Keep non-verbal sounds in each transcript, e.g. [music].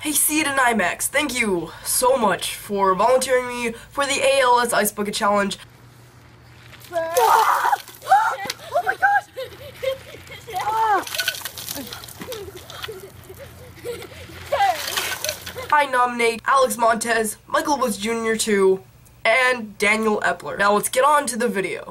Hey Seed and IMAX, thank you so much for volunteering me for the ALS Ice Bucket Challenge. oh my gosh! I nominate Alex Montez, Michael Woods Jr. too, and Daniel Epler. Now let's get on to the video.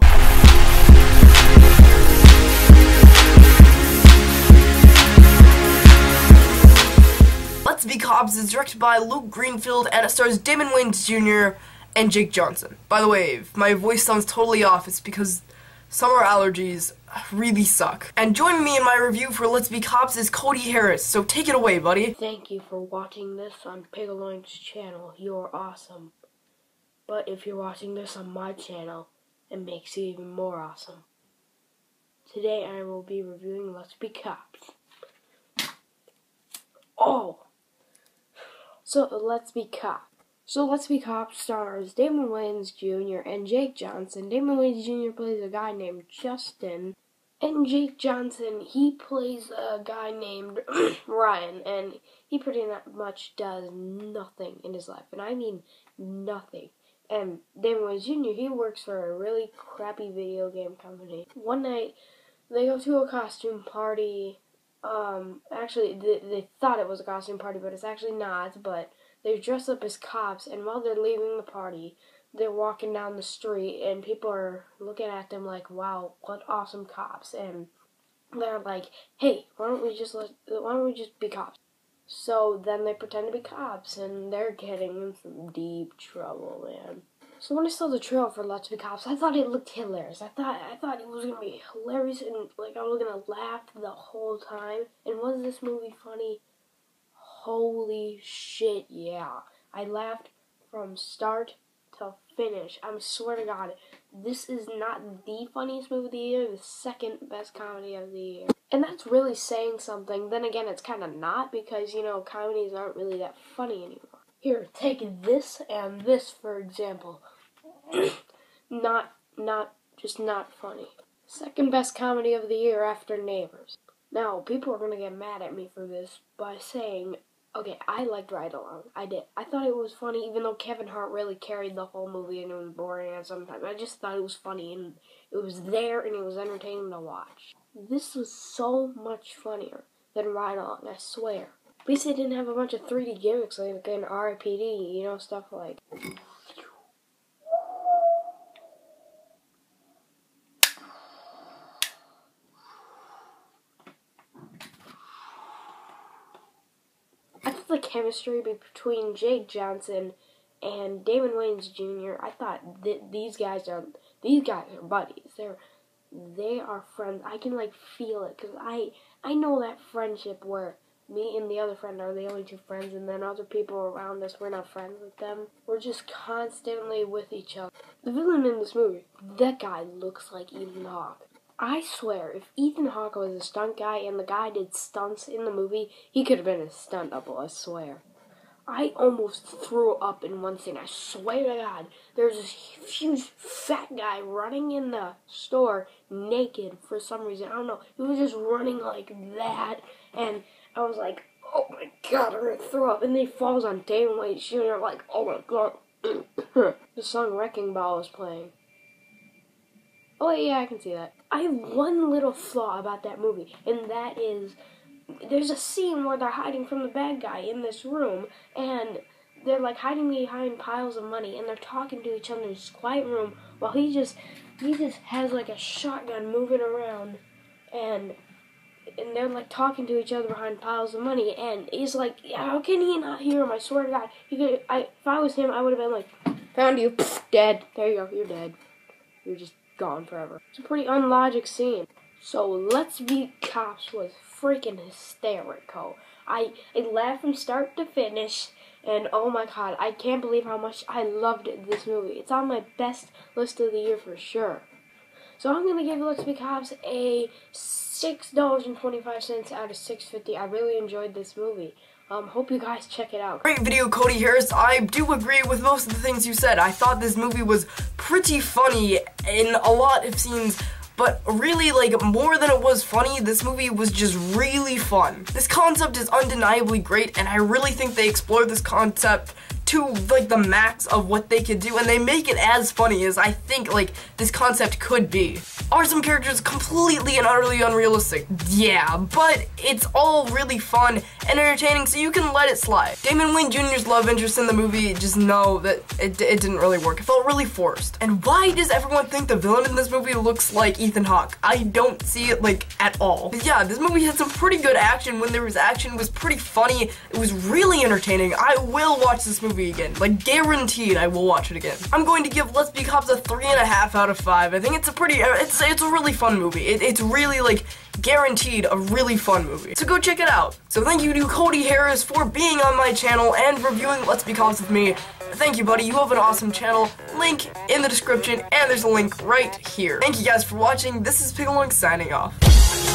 Cops is directed by Luke Greenfield and it stars Damon Wayans Jr. and Jake Johnson. By the way, if my voice sounds totally off, it's because summer allergies really suck. And joining me in my review for Let's Be Cops is Cody Harris, so take it away, buddy. Thank you for watching this on Pigaloink's channel. You're awesome. But if you're watching this on my channel, it makes you even more awesome. Today I will be reviewing Let's Be Cops. Oh! So, Let's Be Cops. So, Let's Be Cops stars Damon Wayans Jr. and Jake Johnson. Damon Wayans Jr. plays a guy named Justin. And Jake Johnson, he plays a guy named [clears throat] Ryan. And he pretty much does nothing in his life. And I mean nothing. And Damon Wayans Jr., he works for a really crappy video game company. One night, they go to a costume party um, actually, they, they thought it was a costume party, but it's actually not. But they dress up as cops, and while they're leaving the party, they're walking down the street, and people are looking at them like, "Wow, what awesome cops!" And they're like, "Hey, why don't we just let, why don't we just be cops?" So then they pretend to be cops, and they're getting in some deep trouble, man. So when I saw the trailer for Let's Be Cops, I thought it looked hilarious. I thought I thought it was gonna be hilarious and like I was gonna laugh the whole time. And was this movie funny? Holy shit, yeah. I laughed from start to finish. I swear to God, this is not the funniest movie of the year, the second best comedy of the year. And that's really saying something. Then again, it's kind of not because, you know, comedies aren't really that funny anymore. Here, take this and this for example. [clears throat] not, not, just not funny. Second best comedy of the year after Neighbors. Now, people are gonna get mad at me for this by saying, okay, I liked Ride Along. I did. I thought it was funny, even though Kevin Hart really carried the whole movie and it was boring at some time. I just thought it was funny and it was there and it was entertaining to watch. This was so much funnier than Ride Along, I swear. At least they didn't have a bunch of 3D gimmicks like in RIPD, you know, stuff like. I thought the chemistry between Jake Johnson and Damon Wayans Jr. I thought that these guys are these guys are buddies. They're they are friends. I can like feel it because I I know that friendship where me and the other friend are the only two friends, and then other people around us, we're not friends with them. We're just constantly with each other. The villain in this movie, that guy looks like Ethan Hawke. I swear, if Ethan Hawke was a stunt guy and the guy did stunts in the movie, he could have been a stunt double, I swear. I almost threw up in one scene. I swear to God, there's this huge fat guy running in the store naked for some reason. I don't know. He was just running like that, and I was like, oh my god, I'm gonna throw up. And then he falls on Damon Wayans Jr. I'm like, oh my god. [clears throat] the song Wrecking Ball is playing. Oh yeah, I can see that. I have one little flaw about that movie, and that is there's a scene where they're hiding from the bad guy in this room, and they're like hiding behind piles of money, and they're talking to each other in this quiet room while he just he just has like a shotgun moving around, and and they're like talking to each other behind piles of money, and he's like, how can he not hear him? I swear to God, he could. I if I was him, I would have been like, found you, dead. There you go, you're dead. You're just gone forever. It's a pretty unlogic scene. So let's be cops was freaking hysterical. I I laughed from start to finish. And oh my god, I can't believe how much I loved this movie. It's on my best list of the year for sure. So I'm gonna give Let's Be Cops a six dollars and twenty five cents out of six fifty. I really enjoyed this movie. Um, hope you guys check it out. Great video, Cody Harris. I do agree with most of the things you said. I thought this movie was pretty funny in a lot of scenes. But really, like, more than it was funny, this movie was just really fun. This concept is undeniably great, and I really think they explored this concept to like the max of what they could do and they make it as funny as I think like this concept could be. Are some characters completely and utterly unrealistic? Yeah, but it's all really fun and entertaining so you can let it slide. Damon Wayans Jr.'s love interest in the movie, just know that it, it didn't really work. It felt really forced. And why does everyone think the villain in this movie looks like Ethan Hawke? I don't see it like at all. But yeah, this movie had some pretty good action. When there was action, was pretty funny. It was really entertaining. I will watch this movie movie again. Like, guaranteed I will watch it again. I'm going to give Let's Be Cops a 3.5 out of 5. I think it's a pretty, uh, it's, it's a really fun movie. It, it's really, like, guaranteed a really fun movie. So go check it out. So thank you to Cody Harris for being on my channel and reviewing Let's Be Cops with me. Thank you, buddy. You have an awesome channel. Link in the description, and there's a link right here. Thank you guys for watching. This is Pigaloink signing off.